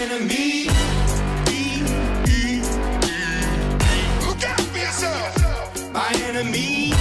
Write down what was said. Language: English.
enemy. Look out for yourself. My enemy.